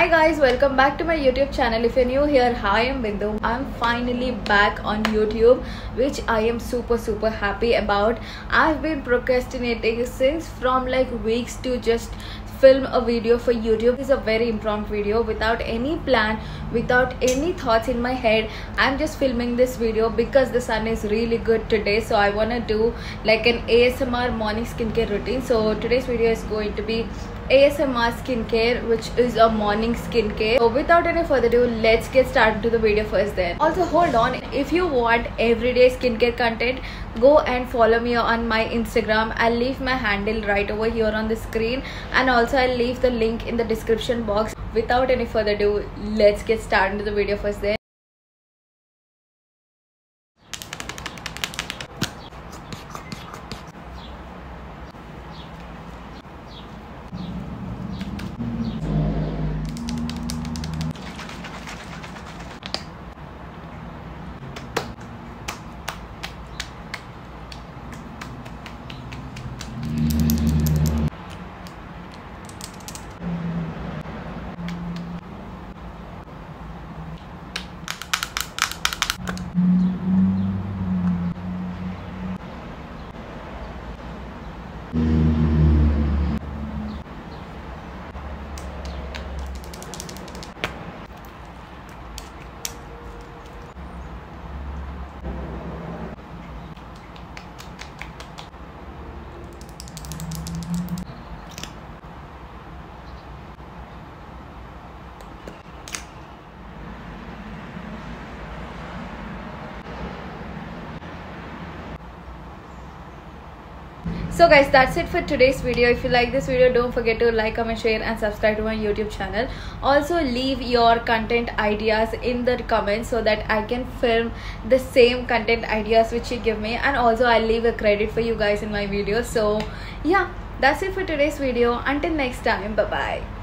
Hi guys, welcome back to my YouTube channel. If you're new here, hi, I'm Bindu. I'm finally back on YouTube, which I am super super happy about. I've been procrastinating since from like weeks to just film a video for YouTube. this is a very impromptu video without any plan, without any thoughts in my head. I'm just filming this video because the sun is really good today. So I wanna do like an ASMR morning skincare routine. So today's video is going to be ASMR skincare which is a morning skincare. So without any further ado, let's get started to the video first then. Also hold on, if you want everyday skincare content, go and follow me on my Instagram. I'll leave my handle right over here on the screen and also I'll leave the link in the description box. Without any further ado, let's get started to the video first then. So guys that's it for today's video. If you like this video don't forget to like comment share and subscribe to my youtube channel. Also leave your content ideas in the comments so that i can film the same content ideas which you give me. And also i'll leave a credit for you guys in my video. So yeah that's it for today's video. Until next time bye bye